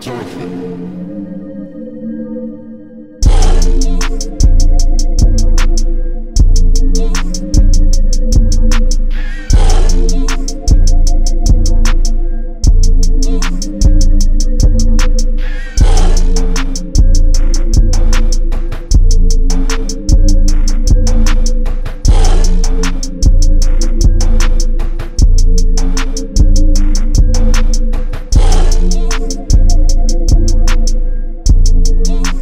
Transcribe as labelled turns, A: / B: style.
A: Dorothy. Yeah.